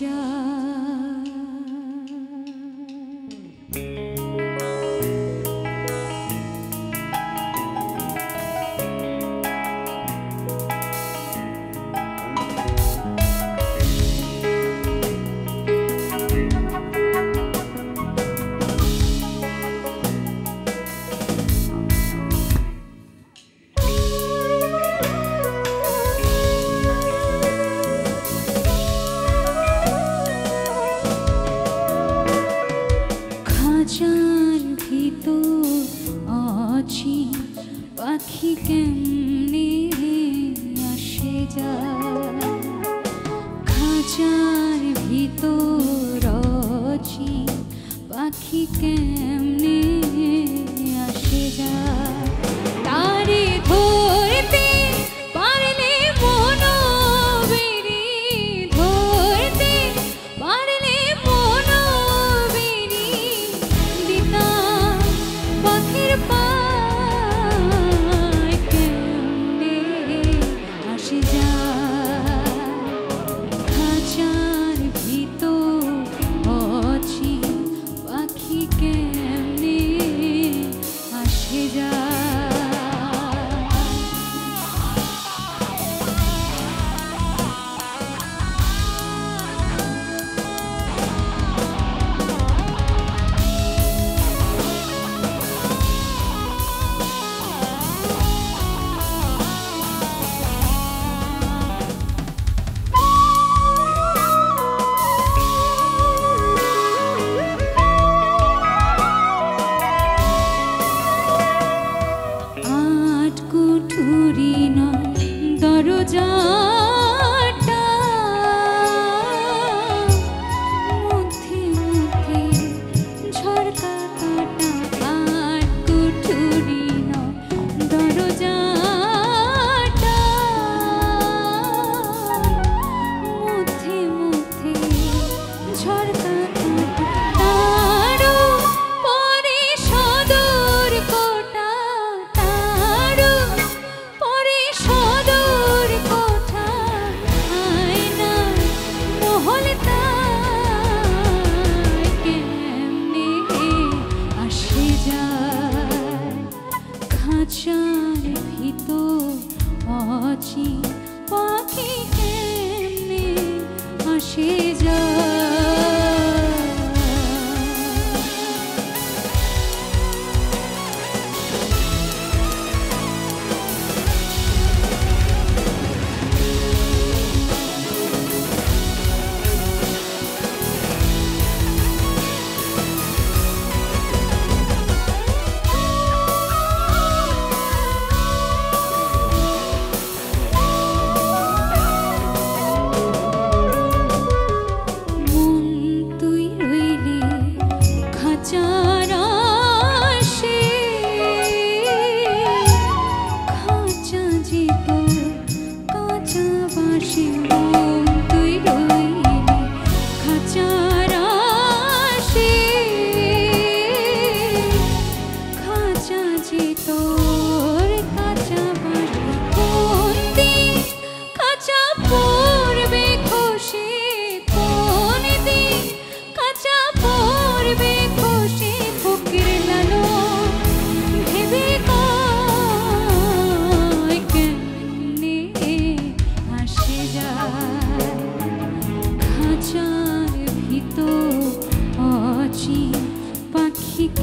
家。খাঁচার ভিতর আছি পাখি কেমনে much para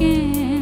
yeah.